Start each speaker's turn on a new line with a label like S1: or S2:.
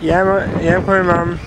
S1: Yeah, I'm, yeah, I'm coming, Mum.